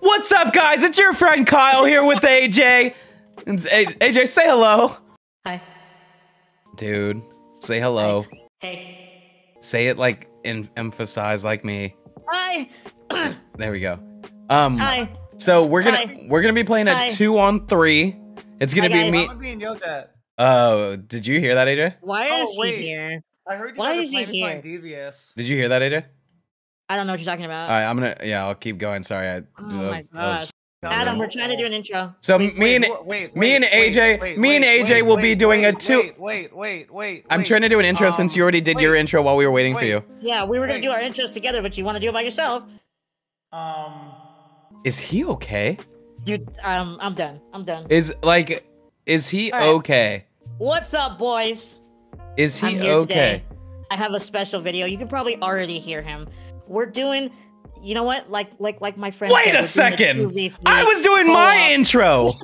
What's up, guys? It's your friend Kyle here with AJ. AJ, say hello. Hi. Dude, say hello. Hey. Say it like in emphasize like me. Hi. There we go. Um Hi. so we're gonna Hi. we're gonna be playing a Hi. 2 on 3. It's gonna Hi, be guys. me I'm being yelled at. Oh, did you hear that, AJ? Why Oh, is wait. he here? I heard you Why is he here? this devious. Did you hear that, AJ? I don't know what you're talking about. All right, I'm gonna yeah, I'll keep going. Sorry. I, oh that my was- that was- Adam, we're trying to do an intro. So Wait, me and wait, wait, me and AJ wait, me and AJ wait, will be wait, doing a two Wait, wait, wait, wait. I'm trying to do an intro since Um, you already did your intro while we were waiting for you. Yeah, we were gonna do our intros together, but you want to do it by yourself, Um, Is he okay? dude. Um, I'm done. I'm done. Is like is he All right. okay? What's up, boys? Is he I'm here okay? today. I have a special video. You can probably already hear him. We're doing. You know what? Like, like, like my friend. Wait said, a second. doing the 2v3 I was doing my co-op. intro.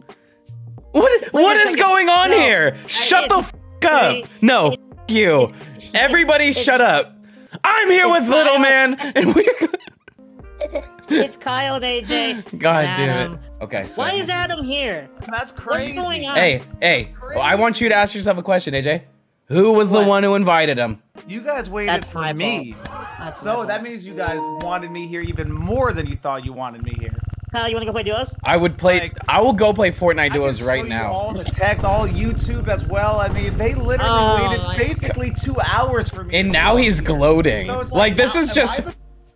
What what a second. going on No, here? Shut the f up. wait, No, it's- f you. it's- Everybody it's- shut up. I'm here it's with little man and we're It's Kyle and AJ. God and damn it. Okay, so Why is Adam here? that's crazy. What's crazy. going on? Hey, hey, I want you to ask yourself a question, AJ. Who was the one who invited him? You guys waited That's for me. That's So that means you guys wanted me here even more than you thought you wanted me here. Kyle, you want to go play duos? I would play Like- I will go play Fortnite I can duos show right you now. All the text, all YouTube as well. I mean, they literally Oh waited my basically two hours for me. And now he's here. gloating. So it's like this is just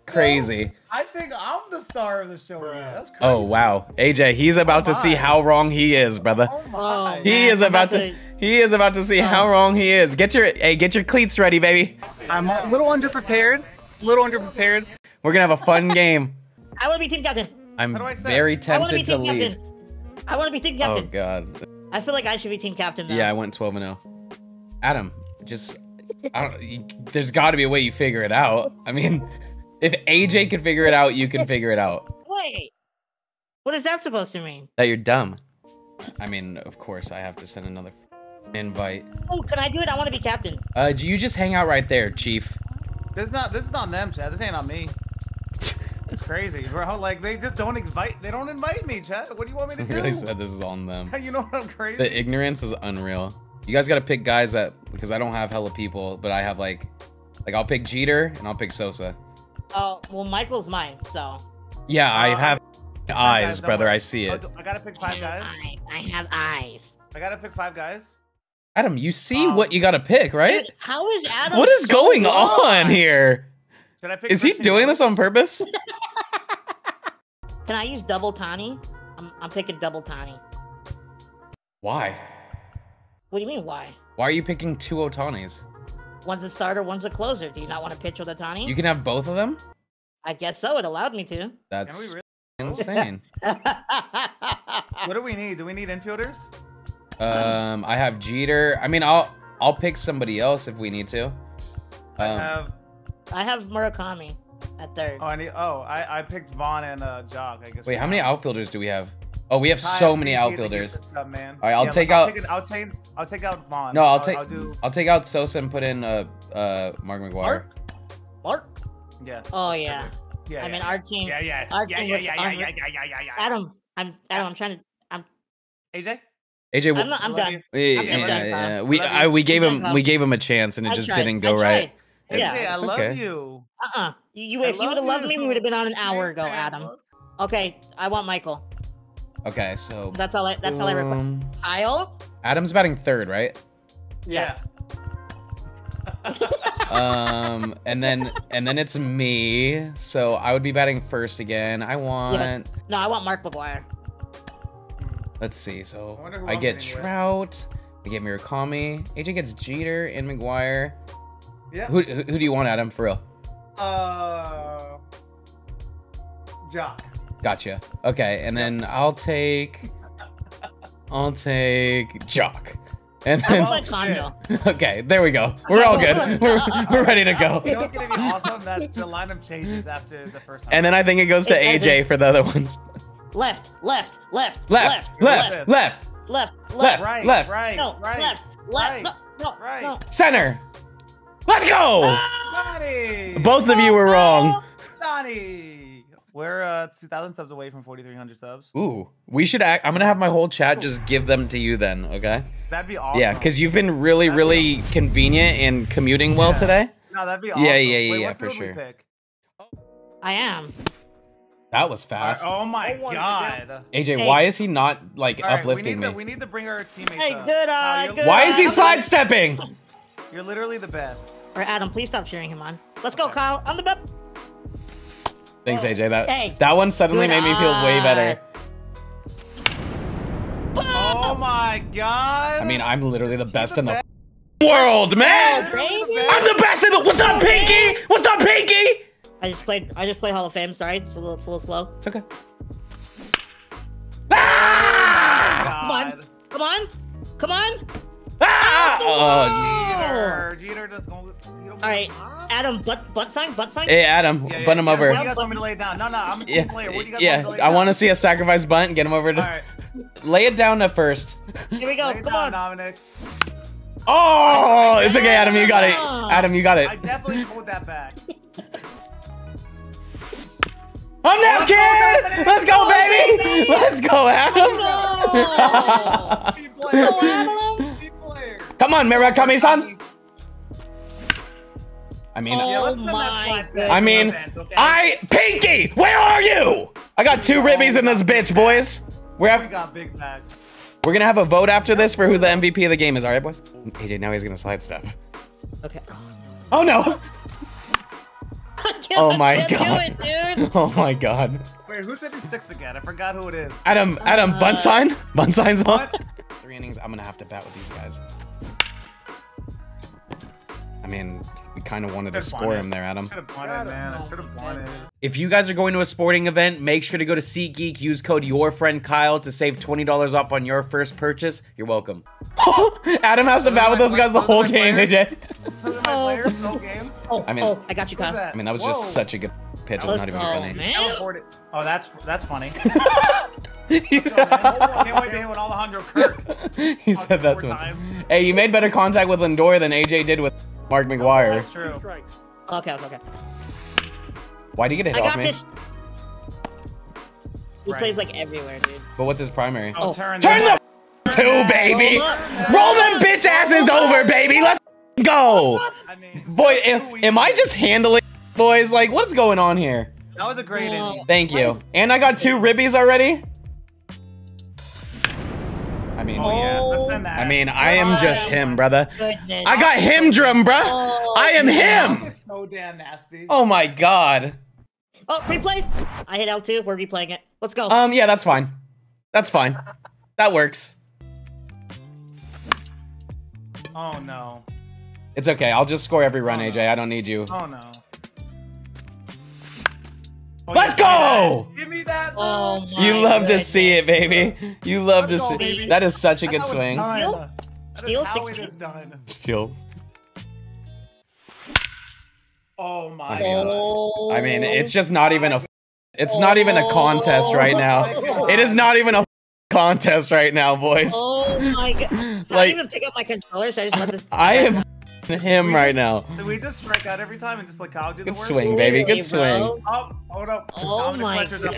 crazy. Oh, I think I'm the star of the show. here. That's oh, crazy. Oh wow, AJ, he's about to see how wrong he is, brother. Oh my. Oh, He is about about to. To- He is about to see oh. how wrong he is. Get your hey, get your cleats ready, baby. I'm a little underprepared. A little underprepared. We're gonna have a fun game. I want to be team captain. I'm How do I accept? very want to be tempted to team leave. captain. I want to be team captain. Oh captain. god. I feel like I should be team captain. Though. Yeah, I went 12 and 0. Adam, just I don't. You, there's got to be a way you figure it out. I mean, if AJ can figure it out, you can figure it out. Wait. What is that supposed to mean? That you're dumb. I mean, of course, I have to send another invite. Oh, can I do it? I want to be captain. Uh, do you just hang out right there, Chief? This is not. This is not them, Chad. This ain't on me. It's crazy, bro. Like they just don't invite. They don't invite me, Chad. What do you want me I to really do? said this is on them. You know what I'm crazy? The ignorance is unreal. You guys got to pick guys that because I don't have hella people, but I have like, like I'll pick Jeter and I'll pick Sosa. Oh, well, Michael's mine, so. Yeah, I Uh, have eyes, don't brother. worry. I see Oh, it. I gotta pick five guys. I, I have eyes. I gotta pick five guys. Adam, you see Um, what you got to pick, right? Dude, how is Adam? What is so going lost? on here? Should I pick? Is he doing this on purpose? Can I use double Tani? I'm, I'm picking double Tani. Why? What do you mean, why? Why are you picking two Ohtanis? One's a starter, one's a closer. Do you not want to pitch with a Tani? You can have both of them? I guess so. It allowed me to. That's really? insane. What do we need? Do we need infielders? Um, I have Jeter. I mean, I'll I'll pick somebody else if we need to. I Um, have. I have Murakami at third. Oh, I need. Oh, I I picked Vaughn and uh Joc. I guess. wait, how many outfielders do we have? Oh, we have Ty, so I many outfielders. Stuff, man. All right, I'll Yeah, take I'll out- pick it- I'll change. I'll take out Vaughn. No, I'll take I'll do. I'll take out Sosa and put in uh uh Mark McGwire. Mark? Mark? Yeah. Oh yeah. Yeah. I mean, yeah. our team. Yeah, yeah, our yeah, team yeah, yeah, yeah, yeah, yeah, yeah, yeah, yeah. Adam, I'm Adam. I'm trying to. I'm. AJ. AJ, I'm not. I'm done. you. yeah, I'm yeah, done, yeah, Kyle. We I, we gave I'm him done, we gave him a chance and it I just tried. didn't go right. tried. Yeah. AJ, I love okay. you. Uh-uh. You, you if you would have loved me, we would have been on an hour ago, Adam. Okay, I want Michael. Okay, so That's all I. That's all I request. um, Kyle. Adam's batting third, right? Yeah. um, and then and then it's me. So I would be batting first again. I want. No, I want Mark McGwire. Let's see. So I I get winning with. Trout. I get Murakami. AJ gets Jeter and McGwire. Yeah. Who, who who do you want, Adam? For real? Uh. Joc. Gotcha. Okay, and then I'll take. I'll take Joc. And then Oh, okay, there we go. We're all good. We're, we're ready to go. You know what's gonna be awesome? That the lineup changes after the first time. And then I think it goes to AJ for the other ones. Left, left, left, Left, left, left, left, left, Left. left, right, left. right, no, right, left, right. left, no, no, right. no. center. Let's go. Donnie. Both of you were wrong. Donnie. We're uh 2,000 subs away from 4,300 subs. Ooh, we should act. I'm gonna have my whole chat just give them to you then, okay? That'd be awesome. Yeah, because you've been really, That'd be really convenient in commuting well Yeah. today. no, that'd be Yeah, awesome. yeah, yeah, Wait, yeah, what for sure. pick? I am. That was All right, fast. Oh my Oh, one, god. AJ, Hey. why is he not like All right, we uplifting need me? To, we need to bring our teammates Hey, up. good uh, Kyle, eye, good Why is he uh, I'm- sidestepping? You're literally the best. Or Adam, please stop cheering him on. Let's go, Okay. Kyle. On the bed. Thanks, AJ. That Hey. that one suddenly Good made me feel way better. Oh my god. I mean, I'm literally the best in the best. world, man. Oh. I'm the best in the. What's up, Pinky? What's up, Pinky? I just played. I just played Hall of Fame. Sorry, it's a little, it's a little slow. It's okay. Ah! Come on. Come on. Come on. Ah! Oh, Jeter. Jeter just gonna. All right, Huh? Adam. Butt butt sign. Butt sign. hey, Adam, Yeah, yeah, bunt him yeah. over. What do you guys want me to lay it down? No, no, I'm a team Yeah, player. What do you guys yeah. want me to lay I want to see a sacrifice bunt. Get him over to. All right. Lay it down at first. Here we go. Lay Come down, on. Dominic. Oh, it's okay, Adam. You got it. Adam, you got it. I definitely pulled that back. I'm now, kid. Let's go, baby. Let's go, Adam. go. Team Go, player. Adam. Come on, Murakami-san. I mean, Oh Yeah, let's send that my slide back goodness. I mean, okay? I Pinky, where are you? I got two ribbies in this bitch, boys. We're We got big back. we're gonna have a vote after this for who the MVP of the game is. All right, boys. AJ, now he's gonna slide step. Okay. Oh no! Oh, I Oh my God. do it, dude. Oh my God. Wait, who said he's six again? I forgot who it is. Adam, Adam, bunt Uh, sign. Bunt sign's on. Three innings. I'm gonna have to bat with these guys. I mean, we kind of wanted to score won him there, Adam. Should have it, man. I should have won it. If you guys are going to a sporting event, make sure to go to SeatGeek. Use code your friend Kyle to save twenty dollars off on your first purchase. You're welcome. Adam has to Those bat with those guys the whole Those are my game. AJ. Those are Oh. game. Oh, I mean- oh, I got you, Kyle. that? I mean, that was Whoa. just such a good pitch. It's not even go, funny. man. Oh, that's that's funny. he So, Can't wait to hit with Alejandro Kirk. he said that four to him. times. Hey, you made better contact with Lindor than AJ did with Mark McGwire. That's true. Okay, okay, okay. Why'd you get a I hit off got me? this. He Right. plays like everywhere, dude. But what's his primary? Oh, Oh. turn. Turn that- the two, baby. Roll. Roll them bitch asses over, baby. Let's go. I mean, Boy, am, am I just handling boys? Like, what's going on here? That was a great Whoa. inning. Thank you. And I got two ribbies already. I mean, Oh yeah, let's Oh. send that. I mean, I am just him, brother. Goodness. I got him drum, bruh. Oh, I am That him. is so damn nasty. Oh my god. Oh, replay. I hit L2. We're replaying it. Let's go. Um, yeah, that's fine. That's fine. That works. Oh no. It's okay. I'll just score every run, Oh, no. AJ. I don't need you. Oh no. Oh, Let's yeah, go! Give me that. Uh, oh, Give me that. my You love to see it, baby. You love to Let's go, see. baby. That is such a good That's swing. it's done. Steal? Steal 16? done. Still. Oh my I mean, god. Oh. I mean, oh it's just not even a. It's not even a contest right oh now. It is not even a contest right now, boys. Oh my god. I Like- didn't even pick up my controller, so I just let this. I am him right now. Do we just strike out every time and just like Kyle do the Good work? swing, baby. Good swing. bro? Oh, hold up. Oh Dominic my Fletcher's up.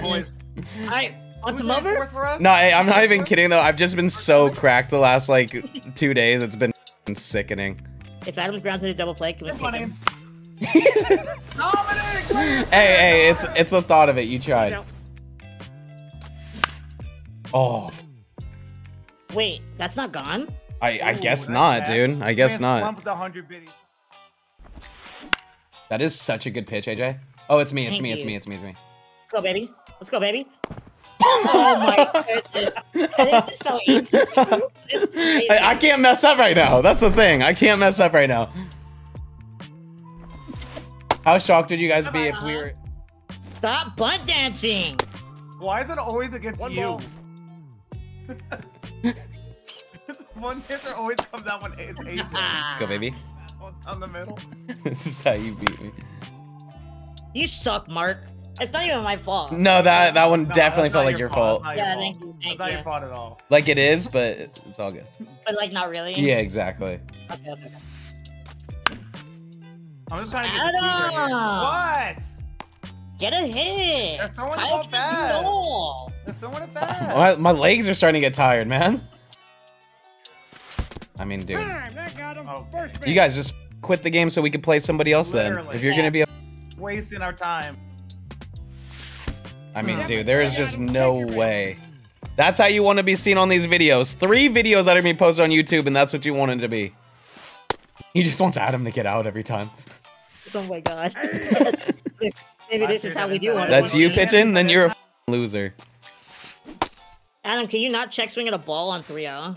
I want some hitting over. fourth for us? No, hey, I'm not even kidding though. I've just been so cracked the last like two days. It's been sickening. If Adams grounds into double play, can we Good pick money. him? Dominic! Hey, hey, it's it's the thought of it. You tried. Oh, Wait, that's not gone. I I Ooh, guess not, bad. dude. I guess not. The That is such a good pitch, AJ. Oh, it's me. It's Thank me. It's me. It's me. It's me. Let's go, baby. Let's go, baby. Oh my goodness. This is so easy. This is crazy. I, I can't mess up right now. That's the thing. I can't mess up right now. How shocked would you guys be if we were? Stop butt dancing. Why is it always against One you? ball. One hitter always comes out when it's AJ. Let's go, baby. on the middle. this is how you beat me. You suck, Mark. It's not even my fault. No, that that one No, definitely felt like your That's fault. Yeah, your thank fault. you, That's thank not you. your fault at all. Like it is, but it's all good. But like, not really. Yeah, exactly. Okay, okay. okay. I'm just trying to get the keys right here. Adam! What? Get a hit. They're throwing the Kyle ball fast. it all. They're throwing it fast. My, my legs are starting to get tired, man. I mean, dude, That got him. Oh. First you guys just quit the game so we can play somebody else then. If you're gonna be, a- wasting our time. I mean, Yeah, dude, there is just no way. That's how you want to be seen on these videos. Three videos that are being posted on YouTube, and that's what you wanted to be. He just wants Adam to get out every time. Oh my god. Maybe this is how we do it. That's you Yeah. pitching, then you're a loser. Adam, can you not check swing at a ball on 3 0?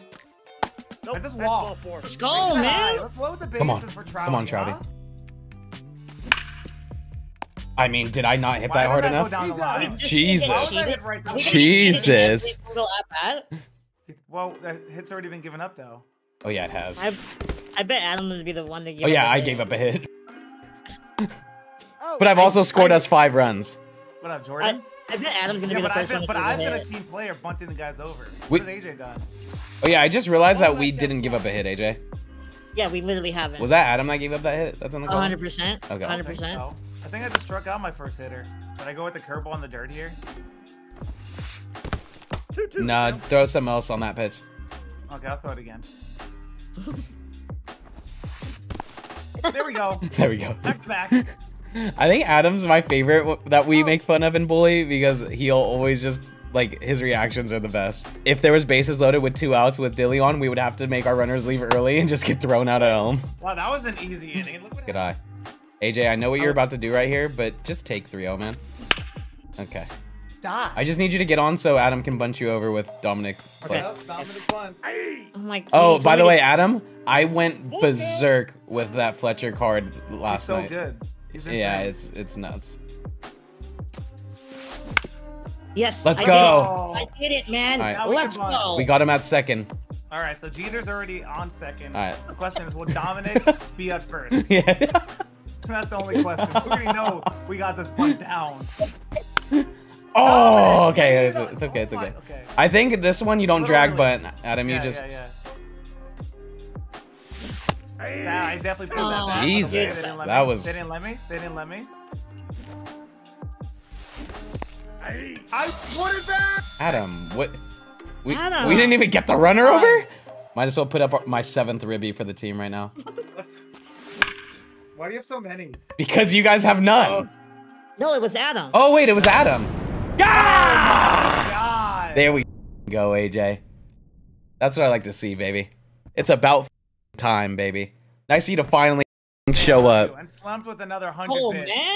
Nope, I just walked. Let's go, High. man. Let's load the bases Come on. for Trouty. Come on, Trouty. huh? I mean, did I not hit Why that hard enough? down the He's out. line? Jesus. Why would I hit right Jesus. Little at bat. Well, that hit's already been given up though. Oh yeah, it has. I, I bet Adam would be the one to give Oh yeah, up I the gave hit. up a hit. Oh, But I've I- also scored I- us five runs. What up, Jordan? I bet Adam's gonna yeah, be the but I've first been, one but I've been a a team player, bunting the guys over. We- Where's AJ gone? Oh yeah, I just realized that oh, we didn't give up a hit, AJ. Yeah, we literally haven't. Was that Adam that gave up that hit? That's on the call. 100%? Okay. I think 100%? so. I think I just struck out my first hitter. Did I go with the curveball in the dirt here? two, two, Nah, throw something else on that pitch. Okay, I'll throw it again. there we go. There we go. Back to back. I think Adam's my favorite that we oh. make fun of in Bully because he'll always just like his reactions are the best. If there was bases loaded with two outs with Dilly on, we would have to make our runners leave early and just get thrown out at home. Wow, that was an easy inning. Look what Good eye. AJ, I know what you're oh. about to do right here, but just take 3-0, man. Okay. Die. I just need you to get on so Adam can bunch you over with Dominic. Okay. Yep, Dominic Bunce. Oh my god. Oh, by the way, Adam, I went berserk with that Fletcher card He's last so night. good. He's insane. Yeah, it's it's nuts. Yes. Let's I go. Did it. I did it, man. All right. Now we Let's go. We got him at second. All right, so Jeter's already on second. All right. The question is, will Dominic be at first? yeah. That's the only question. We already know we got this one down. Oh, okay. yeah, It's, you it's okay. It's oh my- okay. okay. I think this one you don't Little drag, but Adam, you just. yeah, yeah. Hey. I definitely put Oh, that back. Jesus, They that me. was- They didn't let me. They didn't let me. I put it back. Adam, what? We, Adam. we didn't even get the runner over? Might as well put up my seventh ribby for the team right now. Why do you have so many? Because you guys have none. No, it was Adam. Oh, wait, it was Adam. Ah! God. There we go, AJ. That's what I like to see, baby. It's about time, baby. Nice of you to finally show up. And slumped with another hundred Oh, bits. man.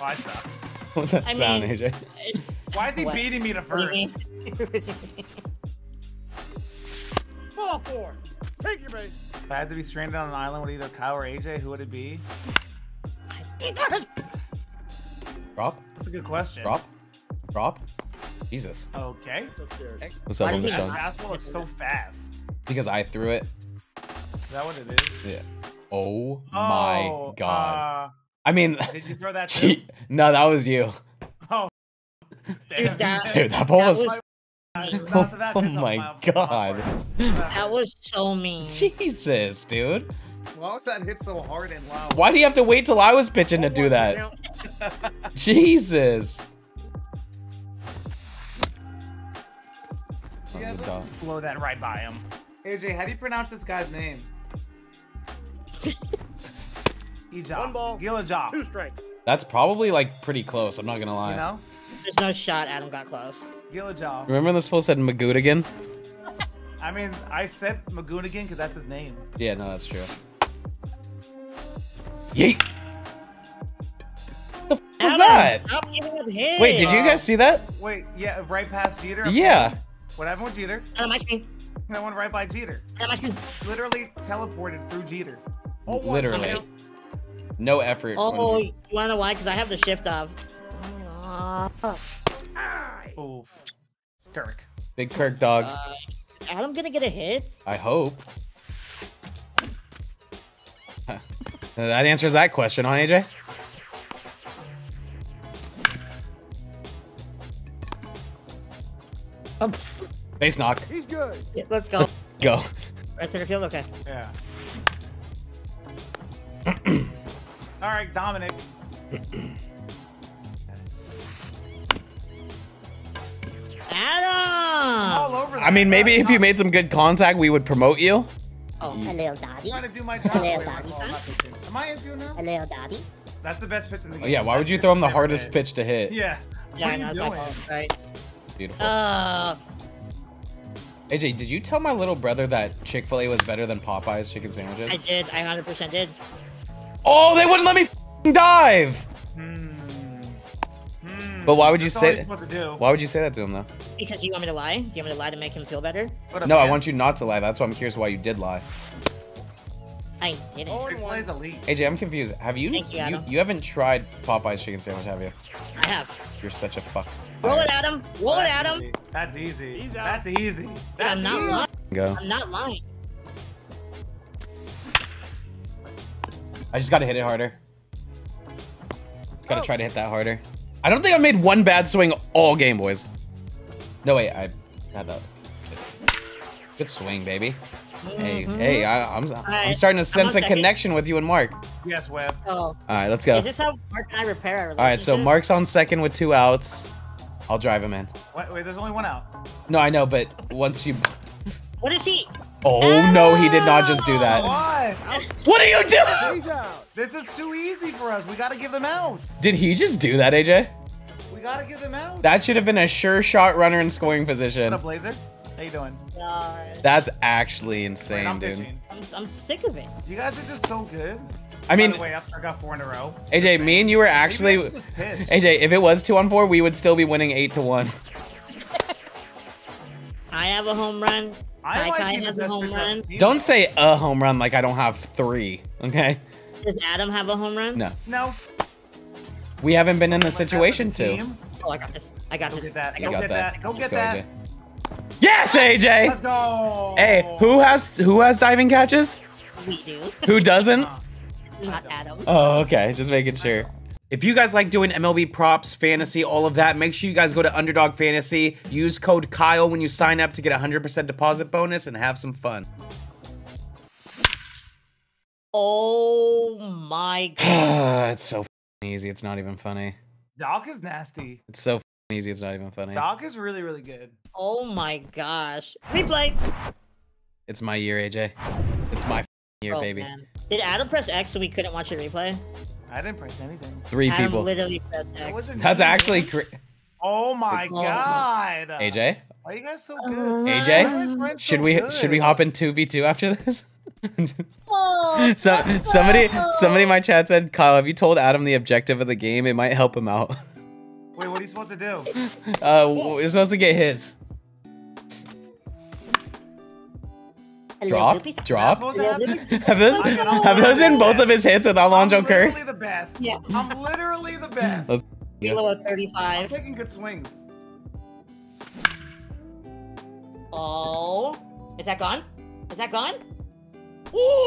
Oh, I suck. What was that I sound, mean- AJ? Why is he What? beating me to first? Ball four. Take your base. If I had to be stranded on an island with either Kyle or AJ, who would it be? Drop? That's a good question. Drop? Drop? Jesus. Okay. What's up, did he That Michelle? fastball looks so fast. Because I threw it. Is that what it is? Yeah. Oh my Oh, god. I mean, Uh, did you throw that too? no, that was you. Oh. Dude, that- Dude, that ball That was. was- Not to that Oh my god. That was so mean. Jesus, dude. Why was that hit so hard and loud? Why do you have to wait till I was pitching to do that? Jesus. Yeah, That let's just blow that right by him. AJ, how do you pronounce this guy's name? Ejah. One ball. Gilajah. Two strikes. That's probably like pretty close. I'm not gonna lie. You know? There's no shot Adam got close. Gilajah. Remember when this fool said Magootigan? I mean, I said Magoonigan because that's his name. Yeah, no, that's true. Yeet. The f was Adam, that? Stop giving up hits. Wait, did you guys see that? Wait, yeah, right past Jeter? Yeah. What happened with Jeter? Adam, ice cream. That went right by Jeter. Adam, ice cream. Literally teleported through Jeter. Oh, one. Literally. No effort. Oh, you wanna know why? Because I have the shift of. Uh, Aye. Oof. Kirk. Big Kirk dog. uh, Adam gonna get a hit? I hope. That answers that question, huh, AJ? Um, Base knock. He's good. yeah, let's go. Go. Right center field. Okay. Yeah. All right, Dominic. Adam! all over. I mean, maybe if you made some good contact, we would promote you. Oh, hello, daddy. trying to do my job. Hello, Daddy. oh, I'm not pitching. Am I into it now? Hello, daddy. That's the best pitch in the Oh, game. yeah, why would you throw him the hardest pitch to hit? Yeah. Yeah, what I know, are you my doing? fault. Sorry. Beautiful. Uh, AJ, did you tell my little brother that Chick Fil A was better than Popeyes chicken sandwiches? I did. I 100% did. Oh, they wouldn't let me dive. Hmm. Hmm. But why would you That's all say- you're to do. Why would you say that to him though? Because you want me to lie? Do you want me to lie to make him feel better? What a No, I want you not to lie. That's why I'm curious why you did lie. I didn't. Oh, Chick-fil-A's elite. AJ, I'm confused. Have you Thank you, you, you haven't tried Popeyes chicken sandwich, have you? I have. You're such a fuck. Roll it, Adam. Roll it, That's Adam. easy. That's easy. That's easy. That's I'm not easy. lying. Go. I'm not lying. I just gotta hit it harder. Gotta try to hit that harder. I don't think I've made one bad swing all game, boys. No, wait, I had that. Good swing, baby. Hey, Mhm. hey, I, I'm, I'm starting to sense on a second. connection with you and Mark. Yes, Webb. Oh, All right, let's go. is this how Mark and I repair our relationship? All right, so Mark's on second with two outs. I'll drive him in. Wait, wait, there's only one out. No, I know, but once you. What is he? Oh no, he did not just do oh, that. What? What are you doing? This is too easy for us. We gotta give them out. Did he just do that, AJ? We gotta give them out. That should have been a sure shot runner in scoring What position. up, Blazer? How you doing? God. That's actually Wait, insane, I'm dude. I'm, I'm sick of it. You guys are just so good. I mean, By the way, after I got four in a row. AJ, me and you were actually. should just pitch. AJ, if it was two on four, we would still be winning eight to one. I have a home run. I Kai like Kai has a home run. Don't say a home run like I don't have three. Okay? Does Adam have a home run? No, No. we haven't been in the Like situation the to. Oh, I got this. I got Go this. get that. I You Go got got get that. that. Go Let's get that. AJ. Yes, AJ. Let's go. Hey, who has who has diving catches? We do. Who doesn't? Not Adam. Oh, okay. Just making sure. If you guys like doing MLB props, fantasy, all of that, make sure you guys go to Underdog Fantasy. Use code Kyle when you sign up to get a 100% deposit bonus and have some fun. Oh my god. it's so easy. It's not even funny. Doc is nasty. It's so f***ing easy. It's not even funny. Doc is really, really good. Oh my gosh. Replay. It's my year, AJ. It's my year, oh, baby. Man. Did Adam press X so we couldn't watch the replay? I didn't press anything. Three Adam people. literally pressed X. wasn't That's me. actually great. Oh my Oh my- god. AJ, Why are you guys so Uh, good? AJ? Why are my friends should so we good? should we hop in two v two after this? Oh, so somebody somebody in my chat said, Kyle, have you told Adam the objective of the game? It might help him out. Wait, what are you supposed to do? Uh, we're supposed to get hits. Drop, drop. Supposed to happen? Have those have those in both of his hits with Alonso I'm literally the best. Yeah. I'm literally the best. Let's- Kilo at I'm 35. taking good swings. Oh. Is that gone? Is that gone?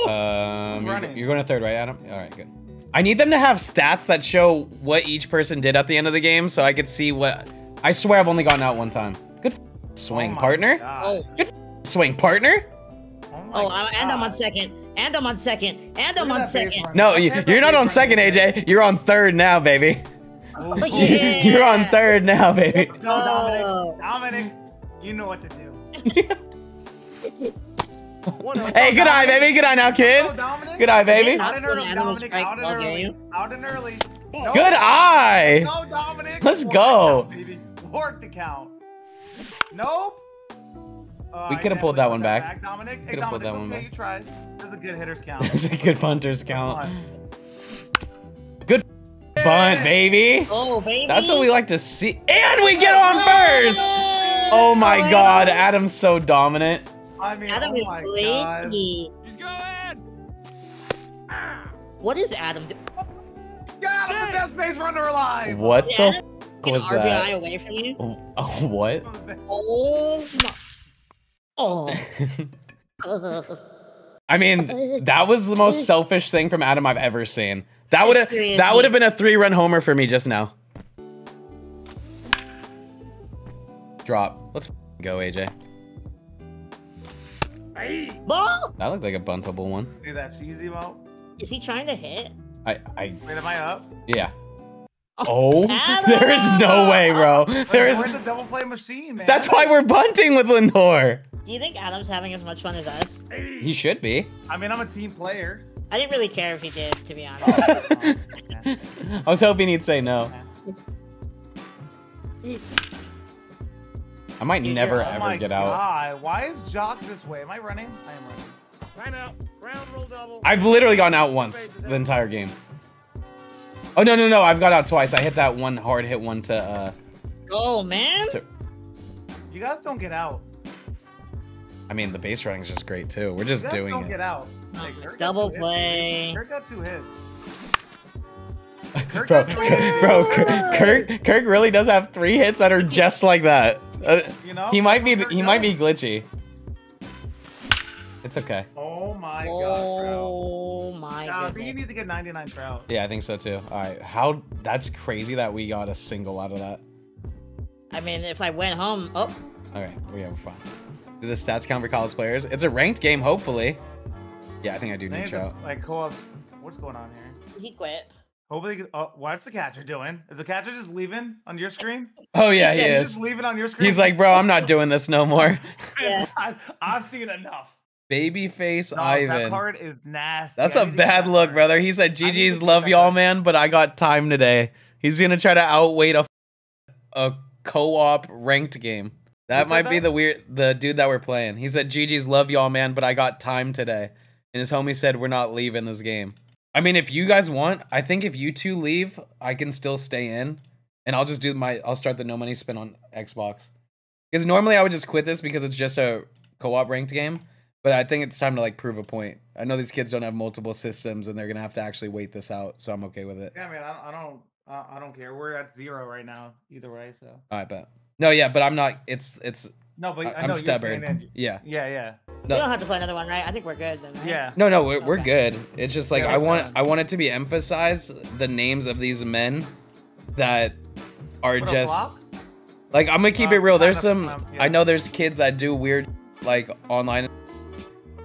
Um, you're, you're going to third, right, Adam? All right, good. I need them to have stats that show what each person did at the end of the game, so I could see what. I swear I've only gotten out one time. Good f- swing, Oh partner. God. Oh. Swing, partner. Oh, Oh, I- and I'm on God. second. And I'm on second. And I'm on at that base second. No, you, you're not on second. AJ. You're on third now, baby. Oh, Oh, yeah. You're on third now, baby. Let's go, Dominic. Oh. Dominic, you know what to do. Hey, good eye, baby. Good eye now, Go, kid. Dominic. Good eye, baby. Out and early, Dominic. Out and early. Out and early. No. Good eye. Go, Dominic. Let's Work go. the count, baby. Work the count. Nope. Uh, We could have pulled that one back. Dominic. Hey, Could've pulled Dominic, that it's one okay. back. You tried. There's a good hitter's count. That's a good punter's count. Come Good bunt, baby. Oh, baby. That's what we like to see. And we get on first. Oh my god, Adam's so dominant. I mean, Adam oh is my god. Flaky. He's going. What is Adam? do- God, I'm the best base runner alive. What the Adam f was RBI that? away from you? Oh, what? I'm the best. Oh my. Oh. I mean, that was the most selfish thing from Adam I've ever seen. That would have that would have been a three-run homer for me just now. Drop. Let's go, AJ. Ball? That looked like a buntable one. Do that cheesy mo. Is he trying to hit? I, I, Wait, am I up? yeah. Oh, oh Adam! there is no way, bro. There is. We're the double play machine, man. That's why we're bunting with Lindor. Do you think Adam's having as much fun as us? He should be. I mean, I'm a team player. I didn't really care if he did, to be honest. I was hoping he'd say no. I might never oh ever my get out. God. Why is Joc this way? Am I running? I am running. Sign out. Ground rule double. I've literally gone out once the entire game. Oh no no no! I've got out twice. I hit that one hard hit one to. uh oh man. to You guys don't get out. I mean, the base running is just great too. We're just you guys doing don't it. get out. Like, Kirk got hits. play. Kirk got two hits. Kirk bro, got two hits. bro, Kirk, Kirk, Kirk really does have three hits that are just like that. Uh, You know? he might be That's he Kirk might be glitchy. It's okay. Oh my god, bro. Oh my Nah, I think you need to get 99 trout. Yeah, I think so too. All right, how? That's crazy that we got a single out of that. I mean, if I went home, oh, All right, we have fun. Do the stats count for college players? It's a ranked game, hopefully. Yeah, I think I do I think need it's trout. just like co-op. What's going on here? he quit. Hopefully, oh, what's the catcher doing? Is the catcher just leaving on your screen? Oh yeah, he He's is. just leaving on your screen. He's like, bro, I'm not doing this no more. Yeah. I, I've seen enough. Babyface No, that Ivan. card is nasty. That's I a to bad that look, brother. He said, "GG's love y'all, man, but I got time today." He's gonna try to outweight a a co-op ranked game. That might be that? the weird the dude that we're playing. He said, "GG's love y'all, man, but I got time today." And his homie said, "We're not leaving this game." I mean, if you guys want, I think if you two leave, I can still stay in, and I'll just do my. I'll start the no money spin on Xbox. Because normally I would just quit this because it's just a co-op ranked game. But I think it's time to like prove a point. I know these kids don't have multiple systems, and they're gonna have to actually wait this out. So I'm okay with it. Yeah, man. I don't. I don't, I I don't care. We're at zero right now, either way. So I bet. No, yeah, but I'm not. It's it's. no, but I, I, know I'm you're stubborn. saying that- Yeah. Yeah, yeah, We No. don't have to play another one, right? I think we're good then, right? yeah. No, no, we're, we're good. It's just like Yeah, I want done. I want it to be emphasized the names of these men that are What just flop? like I'm gonna keep Uh, it real. There's some sign up, I know there's kids that do weird like online.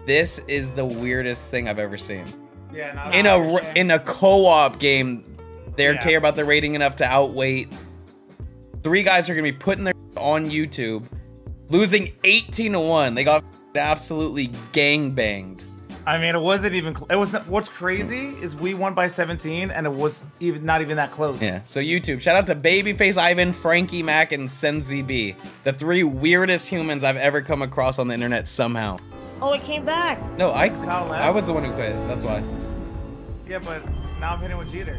This is the weirdest thing I've ever seen. Yeah, in a in a co-op game, they Yeah. care about the rating enough to outweigh. three guys are gonna be putting their on YouTube, losing 18 to one. They got absolutely gang banged. I mean, it wasn't even. It was. not- What's crazy is we won by 17, and it was even not even that close. Yeah. So YouTube, shout out to Babyface Ivan, Frankie Mac, and Senzi B, the three weirdest humans I've ever come across on the internet somehow. Oh, it came back. No, I Kyle? I was the one who quit. That's why. Yeah, but now I'm hitting with Jeter.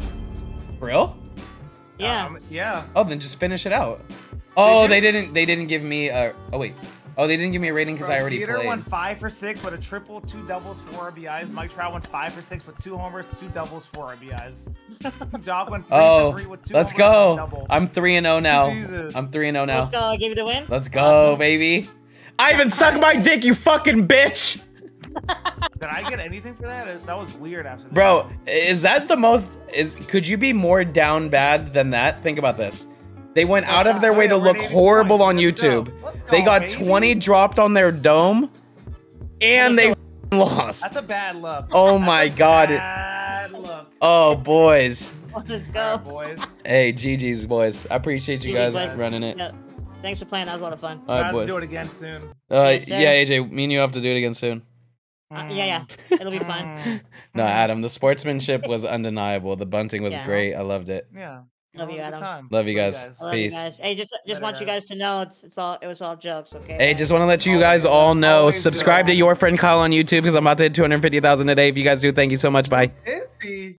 Real? Yeah. Um, yeah. Oh, then just finish it out. Oh, do? they didn't. They didn't give me a. Oh wait. Oh, they didn't give me a rating because I Bro, already Jeter played. went five for six with a triple, two doubles, four RBIs. Mike Trout went five for six with two homers, two doubles, four RBIs. Job went three Oh, for three with two let's homers, one go. double. I'm 3 and 0 now. Jesus. I'm 3 and 0 now. Let's go. I give you the win. Let's go, baby. Ivan, suck my dick, you fucking bitch. Did I get anything for that? That was weird after that. Bro, is that the most is could you be more down bad than that? Think about this. They went out of their way to look we're at 80 horrible on YouTube. They got 20 dropped on their dome and they lost. That's a bad look. Oh my god. Bad look. Oh boys. Let's go. boys. Hey, GG's boys. I appreciate you guys running it. Yeah. Thanks for playing. That was a lot of fun. All I'll right, have to boys. do it again soon. Uh, Yes, yeah, AJ, me and you have to do it again soon. Uh, yeah, yeah. It'll be fun. No, Adam, the sportsmanship was undeniable. The bunting was Yeah. great. I loved it. Yeah. Love you, It was a good Adam. Love you guys. I love Peace. you guys. Hey, just just Later, want you guys. guys to know it's it's all it was all jokes, okay? Hey, just want to let you guys all know. Always do. Subscribe to your friend Kyle on YouTube because I'm about to hit 250,000 today. If you guys do, thank you so much. Bye. Fifty.